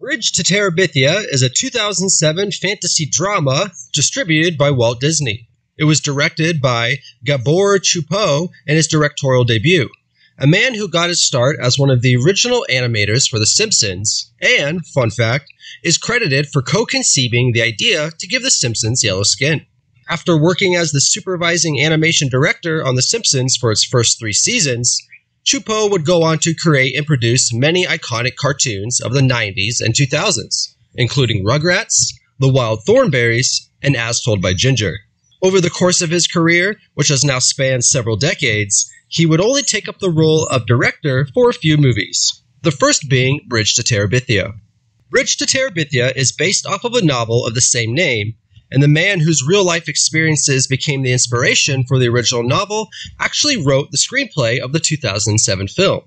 Bridge to Terabithia is a 2007 fantasy drama distributed by Walt Disney. It was directed by Gabor Csupo in his directorial debut, a man who got his start as one of the original animators for The Simpsons, and, fun fact, is credited for co conceiving the idea to give The Simpsons yellow skin. After working as the supervising animation director on The Simpsons for its first three seasons, Csupo would go on to create and produce many iconic cartoons of the 90s and 2000s, including Rugrats, The Wild Thornberrys, and As Told by Ginger. Over the course of his career, which has now spanned several decades, he would only take up the role of director for a few movies, the first being Bridge to Terabithia. Bridge to Terabithia is based off of a novel of the same name, and the man whose real life experiences became the inspiration for the original novel actually wrote the screenplay of the 2007 film.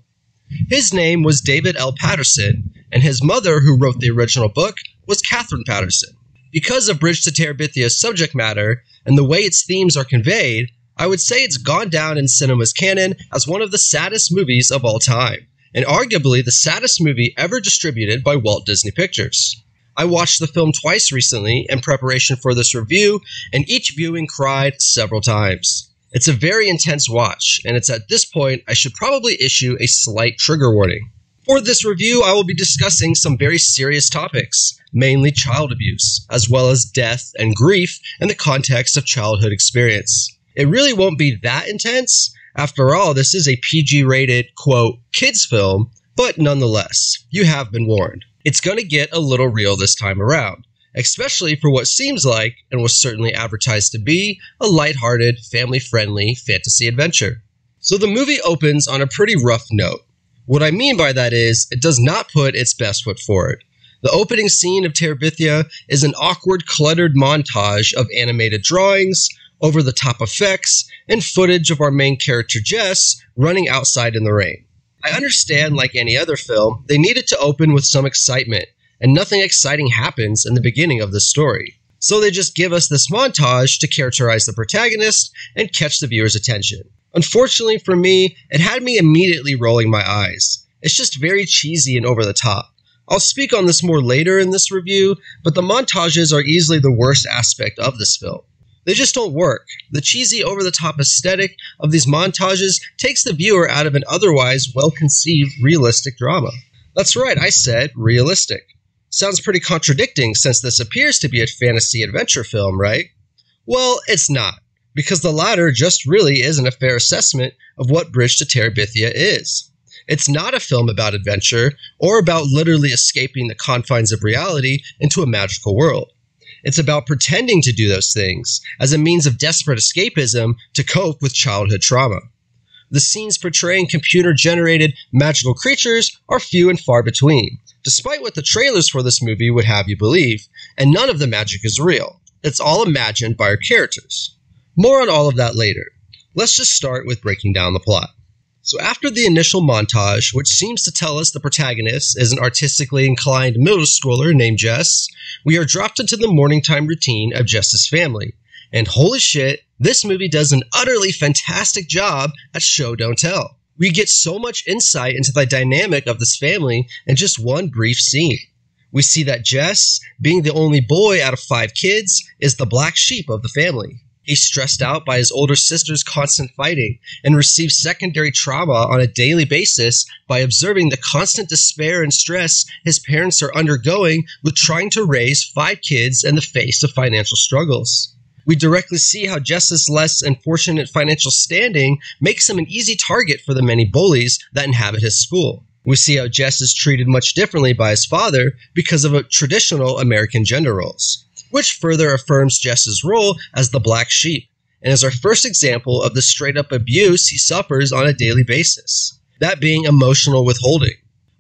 His name was David L. Paterson, and his mother, who wrote the original book, was Katherine Paterson. Because of Bridge to Terabithia's subject matter and the way its themes are conveyed, I would say it's gone down in cinema's canon as one of the saddest movies of all time, and arguably the saddest movie ever distributed by Walt Disney Pictures. I watched the film twice recently in preparation for this review, and each viewing cried several times. It's a very intense watch, and it's at this point I should probably issue a slight trigger warning. For this review, I will be discussing some very serious topics, mainly child abuse, as well as death and grief in the context of childhood experience. It really won't be that intense. After all, this is a PG rated, quote, kids film, but nonetheless, you have been warned it's going to get a little real this time around, especially for what seems like, and was certainly advertised to be, a lighthearted, family friendly fantasy adventure. So the movie opens on a pretty rough note. What I mean by that is, it does not put its best foot forward. The opening scene of Terabithia is an awkward, cluttered montage of animated drawings, over the top effects, and footage of our main character Jess running outside in the rain. I understand, like any other film, they needed to open with some excitement, and nothing exciting happens in the beginning of the story. So they just give us this montage to characterize the protagonist and catch the viewer's attention. Unfortunately for me, it had me immediately rolling my eyes. It's just very cheesy and over the top. I'll speak on this more later in this review, but the montages are easily the worst aspect of this film. They just don't work. The cheesy, over the top aesthetic of these montages takes the viewer out of an otherwise well conceived, realistic drama. That's right, I said realistic. Sounds pretty contradicting since this appears to be a fantasy adventure film, right? Well, it's not, because the latter just really isn't a fair assessment of what Bridge to Terabithia is. It's not a film about adventure or about literally escaping the confines of reality into a magical world. It's about pretending to do those things as a means of desperate escapism to cope with childhood trauma. The scenes portraying computer generated magical creatures are few and far between, despite what the trailers for this movie would have you believe, and none of the magic is real. It's all imagined by our characters. More on all of that later. Let's just start with breaking down the plot. So, after the initial montage, which seems to tell us the protagonist is an artistically inclined middle schooler named Jess, we are dropped into the morning time routine of Jess's family. And holy shit, this movie does an utterly fantastic job at show don't tell. We get so much insight into the dynamic of this family in just one brief scene. We see that Jess, being the only boy out of five kids, is the black sheep of the family. He's stressed out by his older sister's constant fighting and receives secondary trauma on a daily basis by observing the constant despair and stress his parents are undergoing with trying to raise five kids in the face of financial struggles. We directly see how Jess's less unfortunate financial standing makes him an easy target for the many bullies that inhabit his school. We see how Jess is treated much differently by his father because of traditional American gender roles which further affirms Jess's role as the black sheep, and is our first example of the straight up abuse he suffers on a daily basis, that being emotional withholding.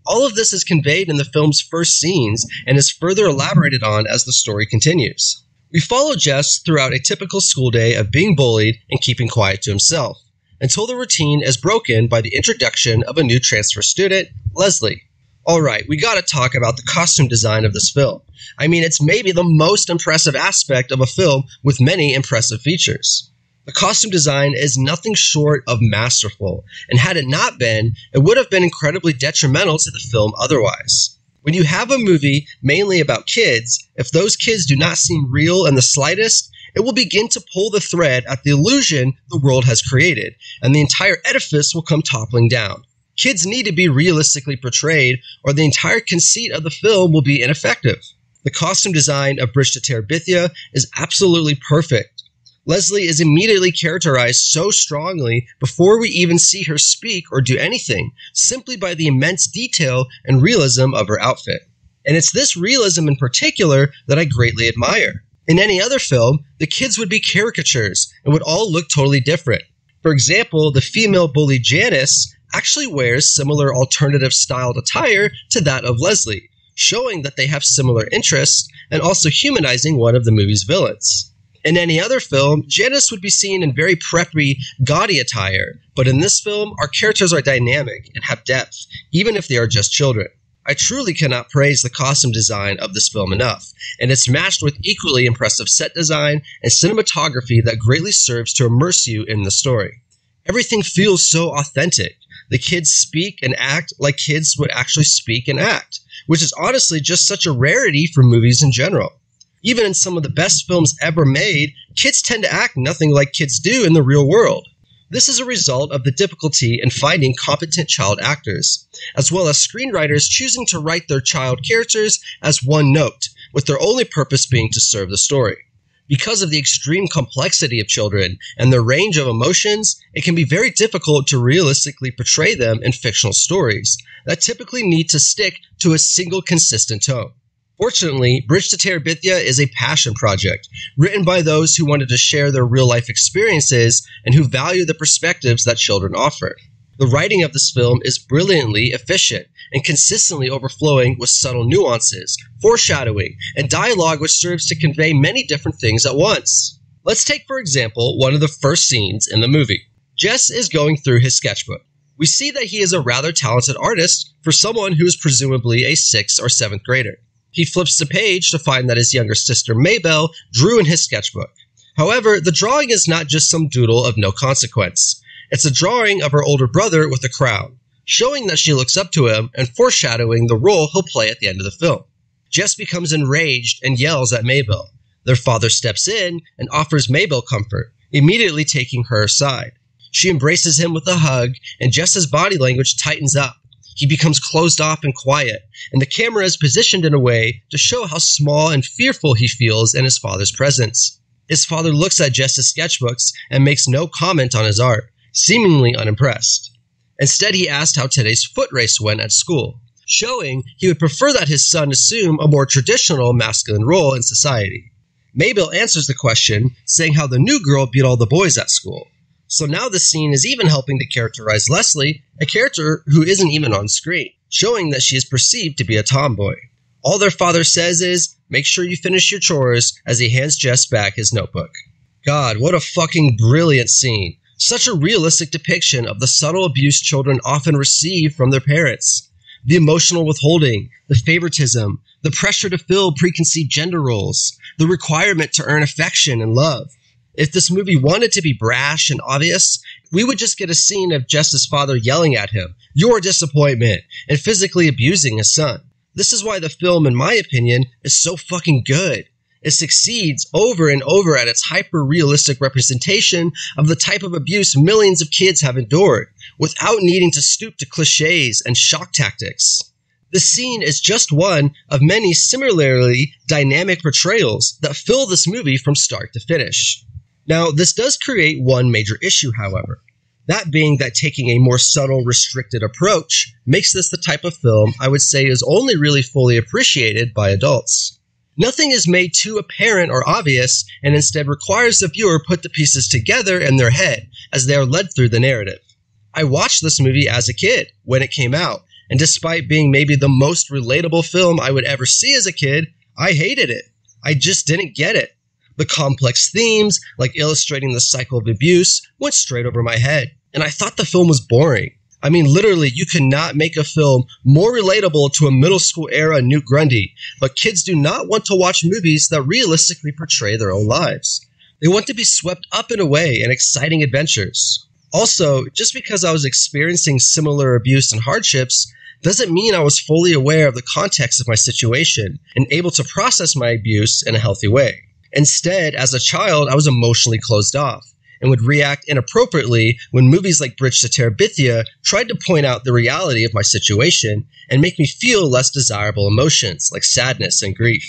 All of this is conveyed in the film's first scenes and is further elaborated on as the story continues. We follow Jess throughout a typical school day of being bullied and keeping quiet to himself, until the routine is broken by the introduction of a new transfer student, Leslie, all right, we got to talk about the costume design of this film. I mean, it's maybe the most impressive aspect of a film with many impressive features. The costume design is nothing short of masterful, and had it not been, it would have been incredibly detrimental to the film otherwise. When you have a movie mainly about kids, if those kids do not seem real in the slightest, it will begin to pull the thread at the illusion the world has created, and the entire edifice will come toppling down. Kids need to be realistically portrayed, or the entire conceit of the film will be ineffective. The costume design of Bridge to Terabithia is absolutely perfect. Leslie is immediately characterized so strongly before we even see her speak or do anything, simply by the immense detail and realism of her outfit. And it's this realism in particular that I greatly admire. In any other film, the kids would be caricatures and would all look totally different. For example, the female bully Janice actually wears similar alternative styled attire to that of Leslie, showing that they have similar interests and also humanizing one of the movie's villains. In any other film, Janice would be seen in very preppy, gaudy attire, but in this film, our characters are dynamic and have depth, even if they are just children. I truly cannot praise the costume design of this film enough, and it's matched with equally impressive set design and cinematography that greatly serves to immerse you in the story. Everything feels so authentic. The kids speak and act like kids would actually speak and act, which is honestly just such a rarity for movies in general. Even in some of the best films ever made, kids tend to act nothing like kids do in the real world. This is a result of the difficulty in finding competent child actors, as well as screenwriters choosing to write their child characters as one note, with their only purpose being to serve the story. Because of the extreme complexity of children and their range of emotions, it can be very difficult to realistically portray them in fictional stories that typically need to stick to a single consistent tone. Fortunately, Bridge to Terabithia is a passion project, written by those who wanted to share their real life experiences and who value the perspectives that children offer. The writing of this film is brilliantly efficient and consistently overflowing with subtle nuances, foreshadowing, and dialogue which serves to convey many different things at once. Let's take, for example, one of the first scenes in the movie. Jess is going through his sketchbook. We see that he is a rather talented artist for someone who is presumably a 6th or 7th grader. He flips the page to find that his younger sister Maybelle drew in his sketchbook. However, the drawing is not just some doodle of no consequence. It's a drawing of her older brother with a crown, showing that she looks up to him and foreshadowing the role he'll play at the end of the film. Jess becomes enraged and yells at Maybelle. Their father steps in and offers Maybelle comfort, immediately taking her aside. She embraces him with a hug, and Jess's body language tightens up, he becomes closed off and quiet, and the camera is positioned in a way to show how small and fearful he feels in his father's presence. His father looks at Jess's sketchbooks and makes no comment on his art, seemingly unimpressed. Instead, he asked how today's foot race went at school, showing he would prefer that his son assume a more traditional masculine role in society. Maybelle answers the question, saying how the new girl beat all the boys at school. So now the scene is even helping to characterize Leslie, a character who isn't even on screen, showing that she is perceived to be a tomboy. All their father says is, make sure you finish your chores as he hands Jess back his notebook. God, what a fucking brilliant scene. Such a realistic depiction of the subtle abuse children often receive from their parents. The emotional withholding, the favoritism, the pressure to fill preconceived gender roles, the requirement to earn affection and love. If this movie wanted to be brash and obvious, we would just get a scene of Jess's father yelling at him, your disappointment, and physically abusing his son. This is why the film, in my opinion, is so fucking good. It succeeds over and over at its hyper realistic representation of the type of abuse millions of kids have endured, without needing to stoop to cliches and shock tactics. The scene is just one of many similarly dynamic portrayals that fill this movie from start to finish. Now, this does create one major issue, however. That being that taking a more subtle, restricted approach makes this the type of film I would say is only really fully appreciated by adults. Nothing is made too apparent or obvious, and instead requires the viewer put the pieces together in their head as they are led through the narrative. I watched this movie as a kid when it came out, and despite being maybe the most relatable film I would ever see as a kid, I hated it. I just didn't get it. The complex themes, like illustrating the cycle of abuse, went straight over my head, and I thought the film was boring. I mean, literally, you cannot make a film more relatable to a middle school era Newt Grundy, but kids do not want to watch movies that realistically portray their own lives. They want to be swept up and away in exciting adventures. Also, just because I was experiencing similar abuse and hardships doesn't mean I was fully aware of the context of my situation and able to process my abuse in a healthy way. Instead, as a child, I was emotionally closed off and would react inappropriately when movies like Bridge to Terabithia tried to point out the reality of my situation and make me feel less desirable emotions like sadness and grief.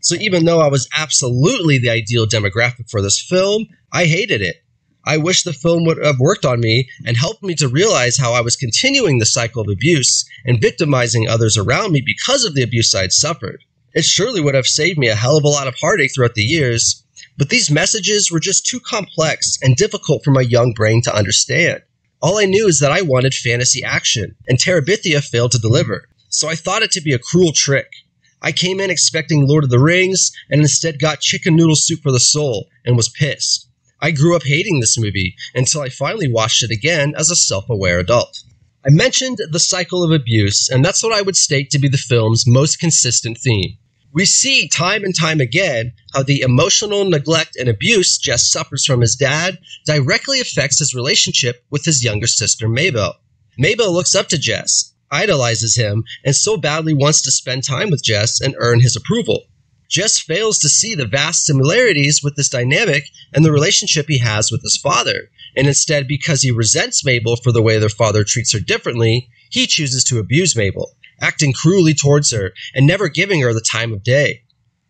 So even though I was absolutely the ideal demographic for this film, I hated it. I wish the film would have worked on me and helped me to realize how I was continuing the cycle of abuse and victimizing others around me because of the abuse I had suffered. It surely would have saved me a hell of a lot of heartache throughout the years, but these messages were just too complex and difficult for my young brain to understand. All I knew is that I wanted fantasy action, and Terabithia failed to deliver, so I thought it to be a cruel trick. I came in expecting Lord of the Rings, and instead got chicken noodle soup for the soul, and was pissed. I grew up hating this movie until I finally watched it again as a self aware adult. I mentioned the cycle of abuse, and that's what I would state to be the film's most consistent theme. We see time and time again how the emotional neglect and abuse Jess suffers from his dad directly affects his relationship with his younger sister Mabel. Mabel looks up to Jess, idolizes him, and so badly wants to spend time with Jess and earn his approval. Jess fails to see the vast similarities with this dynamic and the relationship he has with his father, and instead, because he resents Mabel for the way their father treats her differently, he chooses to abuse Mabel acting cruelly towards her, and never giving her the time of day.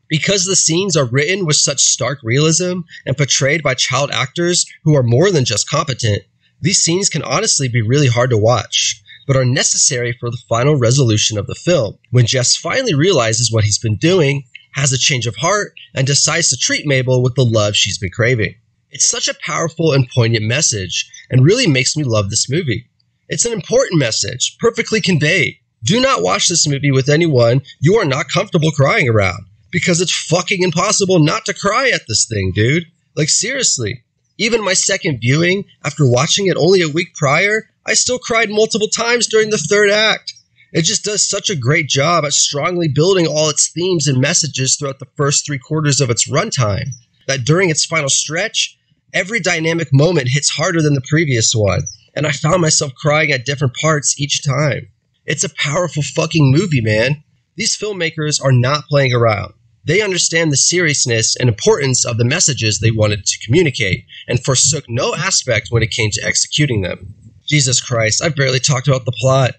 Because the scenes are written with such stark realism and portrayed by child actors who are more than just competent, these scenes can honestly be really hard to watch, but are necessary for the final resolution of the film, when Jess finally realizes what he's been doing, has a change of heart, and decides to treat Mabel with the love she's been craving. It's such a powerful and poignant message, and really makes me love this movie. It's an important message, perfectly conveyed, do not watch this movie with anyone you are not comfortable crying around because it's fucking impossible not to cry at this thing, dude. Like, seriously. Even my second viewing, after watching it only a week prior, I still cried multiple times during the third act. It just does such a great job at strongly building all its themes and messages throughout the first three quarters of its runtime. That during its final stretch, every dynamic moment hits harder than the previous one, and I found myself crying at different parts each time. It's a powerful fucking movie, man. These filmmakers are not playing around. They understand the seriousness and importance of the messages they wanted to communicate and forsook no aspect when it came to executing them. Jesus Christ, I've barely talked about the plot.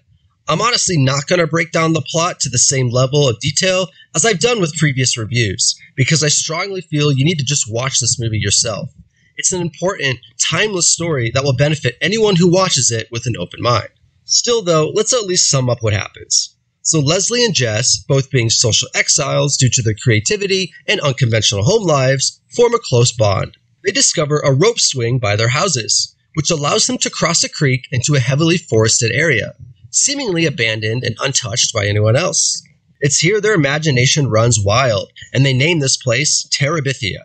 I'm honestly not going to break down the plot to the same level of detail as I've done with previous reviews, because I strongly feel you need to just watch this movie yourself. It's an important, timeless story that will benefit anyone who watches it with an open mind. Still, though, let's at least sum up what happens. So, Leslie and Jess, both being social exiles due to their creativity and unconventional home lives, form a close bond. They discover a rope swing by their houses, which allows them to cross a creek into a heavily forested area, seemingly abandoned and untouched by anyone else. It's here their imagination runs wild, and they name this place Terabithia.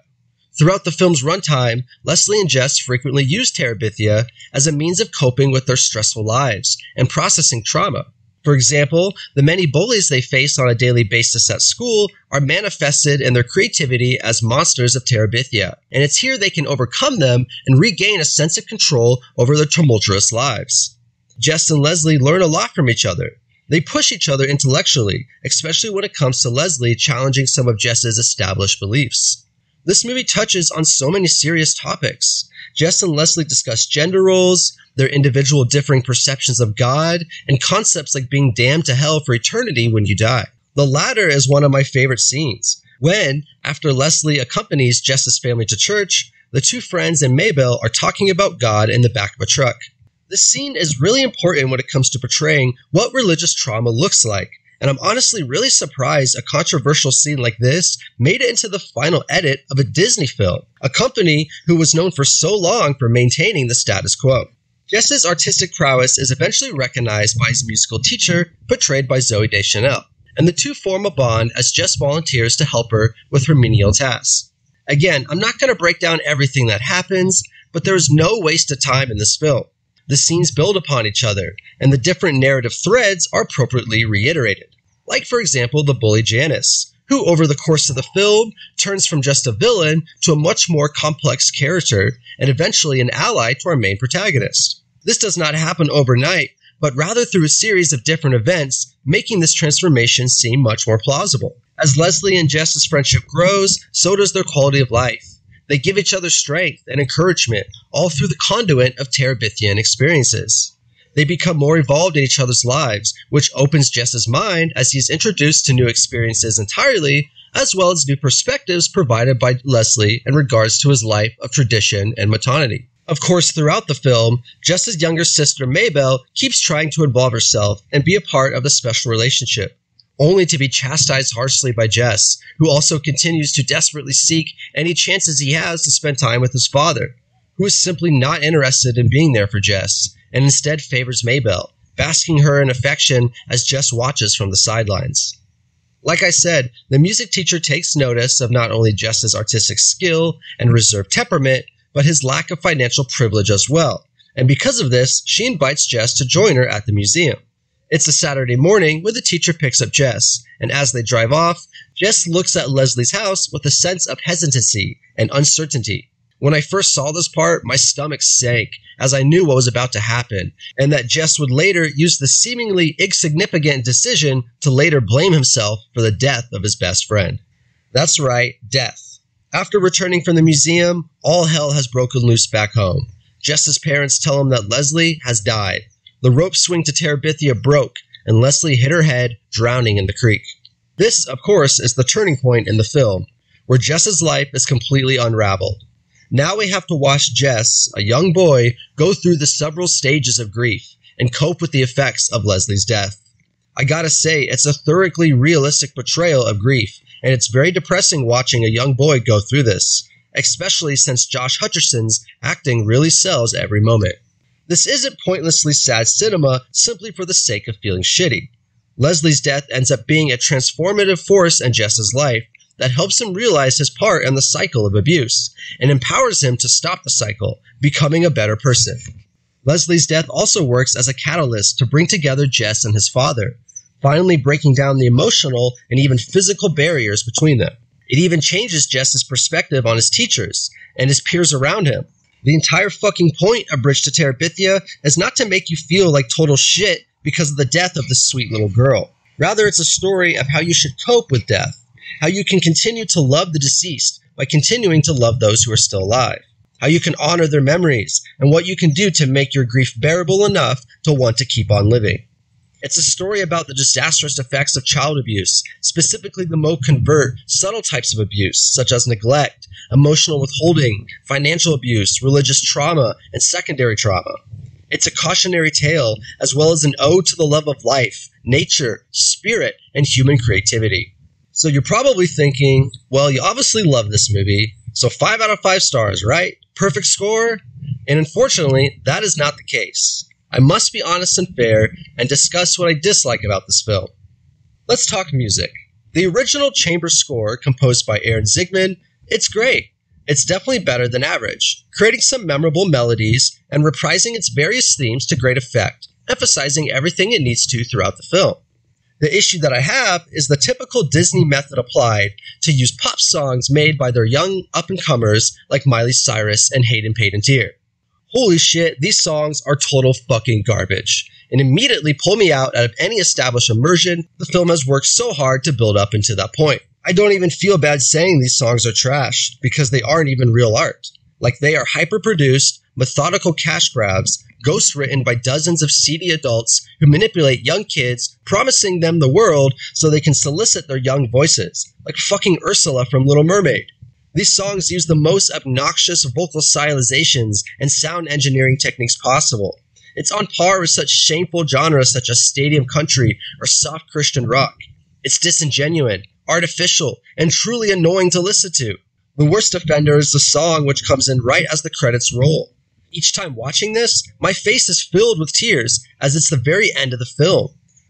Throughout the film's runtime, Leslie and Jess frequently use Terabithia as a means of coping with their stressful lives and processing trauma. For example, the many bullies they face on a daily basis at school are manifested in their creativity as monsters of Terabithia, and it's here they can overcome them and regain a sense of control over their tumultuous lives. Jess and Leslie learn a lot from each other. They push each other intellectually, especially when it comes to Leslie challenging some of Jess's established beliefs. This movie touches on so many serious topics. Jess and Leslie discuss gender roles, their individual differing perceptions of God, and concepts like being damned to hell for eternity when you die. The latter is one of my favorite scenes. When, after Leslie accompanies Jess's family to church, the two friends and Mabel are talking about God in the back of a truck. This scene is really important when it comes to portraying what religious trauma looks like and I'm honestly really surprised a controversial scene like this made it into the final edit of a Disney film, a company who was known for so long for maintaining the status quo. Jess's artistic prowess is eventually recognized by his musical teacher, portrayed by Zooey Deschanel, and the two form a bond as Jess volunteers to help her with her menial tasks. Again, I'm not going to break down everything that happens, but there is no waste of time in this film the scenes build upon each other, and the different narrative threads are appropriately reiterated. Like, for example, the bully Janice, who over the course of the film turns from just a villain to a much more complex character and eventually an ally to our main protagonist. This does not happen overnight, but rather through a series of different events, making this transformation seem much more plausible. As Leslie and Jess's friendship grows, so does their quality of life. They give each other strength and encouragement, all through the conduit of Terabithian experiences. They become more involved in each other's lives, which opens Jess's mind as he is introduced to new experiences entirely, as well as new perspectives provided by Leslie in regards to his life of tradition and monotony. Of course, throughout the film, Jess's younger sister Maybelle keeps trying to involve herself and be a part of the special relationship, only to be chastised harshly by Jess, who also continues to desperately seek any chances he has to spend time with his father, who is simply not interested in being there for Jess and instead favors Maybelle, basking her in affection as Jess watches from the sidelines. Like I said, the music teacher takes notice of not only Jess's artistic skill and reserved temperament, but his lack of financial privilege as well. And because of this, she invites Jess to join her at the museum. It's a Saturday morning where the teacher picks up Jess, and as they drive off, Jess looks at Leslie's house with a sense of hesitancy and uncertainty. When I first saw this part, my stomach sank as I knew what was about to happen, and that Jess would later use the seemingly insignificant decision to later blame himself for the death of his best friend. That's right, death. After returning from the museum, all hell has broken loose back home. Jess's parents tell him that Leslie has died. The rope swing to Terabithia broke, and Leslie hit her head, drowning in the creek. This, of course, is the turning point in the film, where Jess's life is completely unraveled. Now we have to watch Jess, a young boy, go through the several stages of grief and cope with the effects of Leslie's death. I gotta say, it's a thoroughly realistic portrayal of grief, and it's very depressing watching a young boy go through this, especially since Josh Hutcherson's acting really sells every moment. This isn't pointlessly sad cinema simply for the sake of feeling shitty. Leslie's death ends up being a transformative force in Jess's life, that helps him realize his part in the cycle of abuse and empowers him to stop the cycle, becoming a better person. Leslie's death also works as a catalyst to bring together Jess and his father, finally breaking down the emotional and even physical barriers between them. It even changes Jess's perspective on his teachers and his peers around him. The entire fucking point of Bridge to Terabithia is not to make you feel like total shit because of the death of this sweet little girl. Rather, it's a story of how you should cope with death how you can continue to love the deceased by continuing to love those who are still alive, how you can honor their memories, and what you can do to make your grief bearable enough to want to keep on living. It's a story about the disastrous effects of child abuse, specifically the more covert, subtle types of abuse, such as neglect, emotional withholding, financial abuse, religious trauma, and secondary trauma. It's a cautionary tale, as well as an ode to the love of life, nature, spirit, and human creativity. So you're probably thinking, well, you obviously love this movie, so five out of five stars, right? Perfect score? And unfortunately, that is not the case. I must be honest and fair and discuss what I dislike about this film. Let's talk music. The original chamber score, composed by Aaron Zigman, it's great. It's definitely better than average, creating some memorable melodies and reprising its various themes to great effect, emphasizing everything it needs to throughout the film. The issue that I have is the typical Disney method applied to use pop songs made by their young up and comers like Miley Cyrus and Hayden Panettiere. Holy shit, these songs are total fucking garbage and immediately pull me out out of any established immersion the film has worked so hard to build up into that point. I don't even feel bad saying these songs are trash because they aren't even real art. Like they are hyper produced, methodical cash grabs ghost written by dozens of seedy adults who manipulate young kids, promising them the world so they can solicit their young voices, like fucking Ursula from Little Mermaid. These songs use the most obnoxious vocal stylizations and sound engineering techniques possible. It's on par with such shameful genres such as stadium country or soft Christian rock. It's disingenuous, artificial, and truly annoying to listen to. The worst offender is the song which comes in right as the credits roll each time watching this, my face is filled with tears as it's the very end of the film.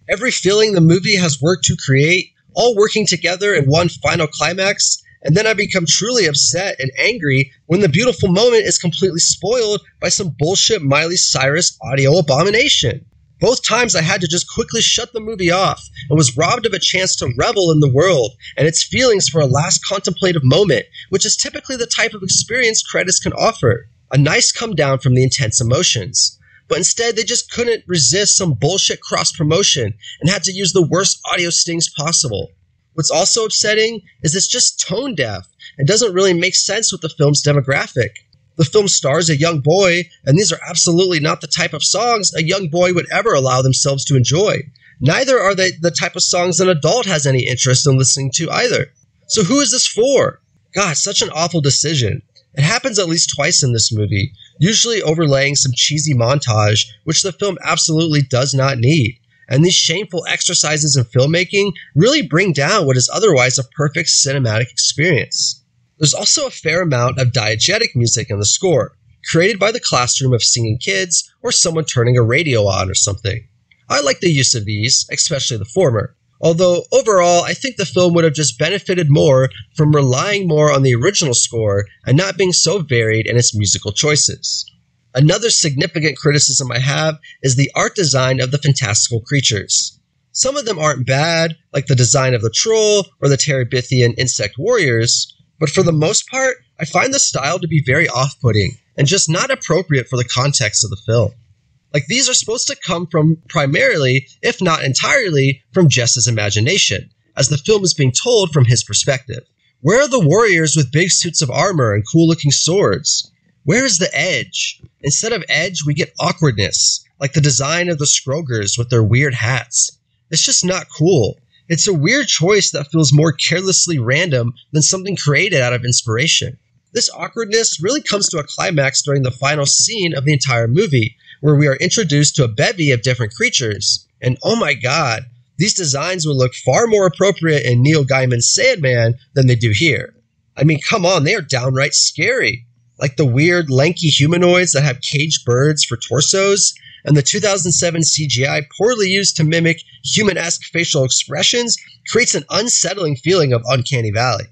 Every feeling the movie has worked to create, all working together in one final climax, and then I become truly upset and angry when the beautiful moment is completely spoiled by some bullshit Miley Cyrus audio abomination. Both times I had to just quickly shut the movie off and was robbed of a chance to revel in the world and its feelings for a last contemplative moment, which is typically the type of experience credits can offer a nice come down from the intense emotions. but instead they just couldn't resist some bullshit cross promotion and had to use the worst audio stings possible. What's also upsetting is it's just tone deaf and doesn't really make sense with the film's demographic. The film stars a young boy, and these are absolutely not the type of songs a young boy would ever allow themselves to enjoy. Neither are they the type of songs an adult has any interest in listening to either. So who is this for? God, such an awful decision. It happens at least twice in this movie, usually overlaying some cheesy montage, which the film absolutely does not need. And these shameful exercises in filmmaking really bring down what is otherwise a perfect cinematic experience. There's also a fair amount of diegetic music in the score, created by the classroom of singing kids or someone turning a radio on or something. I like the use of these, especially the former, although overall I think the film would have just benefited more from relying more on the original score and not being so varied in its musical choices. Another significant criticism I have is the art design of the fantastical creatures. Some of them aren't bad, like the design of the troll or the Terabithian insect warriors, but for the most part, I find the style to be very off putting and just not appropriate for the context of the film. Like these are supposed to come from primarily, if not entirely, from Jess's imagination, as the film is being told from his perspective. Where are the warriors with big suits of armor and cool looking swords? Where is the edge? Instead of edge, we get awkwardness, like the design of the Scrogers with their weird hats. It's just not cool. It's a weird choice that feels more carelessly random than something created out of inspiration. This awkwardness really comes to a climax during the final scene of the entire movie, where we are introduced to a bevy of different creatures. And oh my god, these designs would look far more appropriate in Neil Gaiman's Sandman than they do here. I mean, come on, they are downright scary like the weird, lanky humanoids that have caged birds for torsos, and the 2007 CGI poorly used to mimic human esque facial expressions creates an unsettling feeling of Uncanny Valley.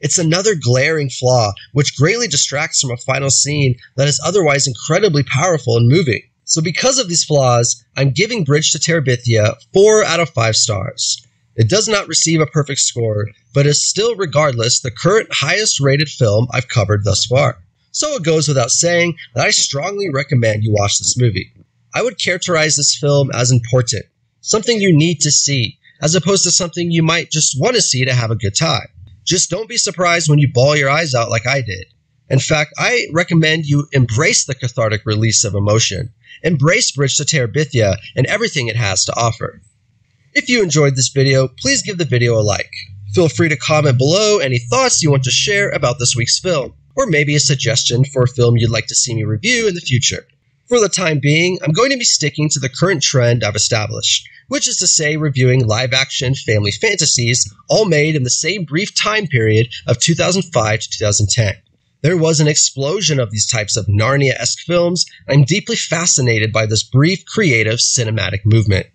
It's another glaring flaw, which greatly distracts from a final scene that is otherwise incredibly powerful and moving. So, because of these flaws, I'm giving Bridge to Terabithia 4 out of 5 stars. It does not receive a perfect score, but is still, regardless, the current highest rated film I've covered thus far. So it goes without saying that I strongly recommend you watch this movie. I would characterize this film as important, something you need to see, as opposed to something you might just want to see to have a good time. Just don't be surprised when you bawl your eyes out like I did. In fact, I recommend you embrace the cathartic release of emotion. Embrace Bridge to Terabithia and everything it has to offer. If you enjoyed this video, please give the video a like. Feel free to comment below any thoughts you want to share about this week's film or maybe a suggestion for a film you'd like to see me review in the future. For the time being, I'm going to be sticking to the current trend I've established, which is to say, reviewing live action family fantasies, all made in the same brief time period of 2005 to 2010. There was an explosion of these types of Narnia esque films, I'm deeply fascinated by this brief creative cinematic movement.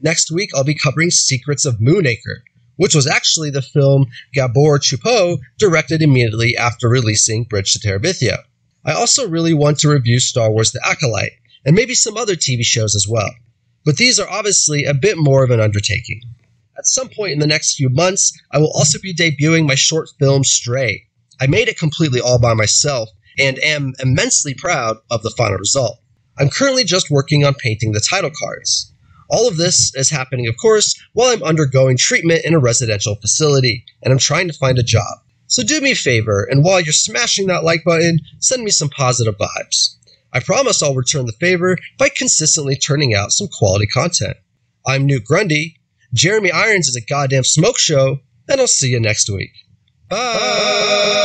Next week, I'll be covering Secrets of Moonacre, which was actually the film Gabor Csupo directed immediately after releasing Bridge to Terabithia. I also really want to review Star Wars The Acolyte, and maybe some other TV shows as well. But these are obviously a bit more of an undertaking. At some point in the next few months, I will also be debuting my short film Stray. I made it completely all by myself and am immensely proud of the final result. I'm currently just working on painting the title cards. All of this is happening, of course, while I'm undergoing treatment in a residential facility and I'm trying to find a job. So do me a favor, and while you're smashing that like button, send me some positive vibes. I promise I'll return the favor by consistently turning out some quality content. I'm Newt Grundy. Jeremy Irons is a goddamn smoke show, and I'll see you next week. Bye. Bye.